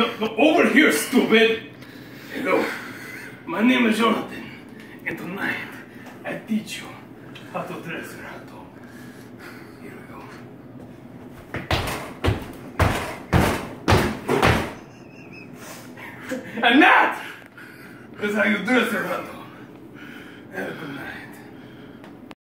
No, no, over here, stupid. Hello. My name is Jonathan, and tonight I teach you how to dress your. Here we go. and that is how you dress a. Have a good night.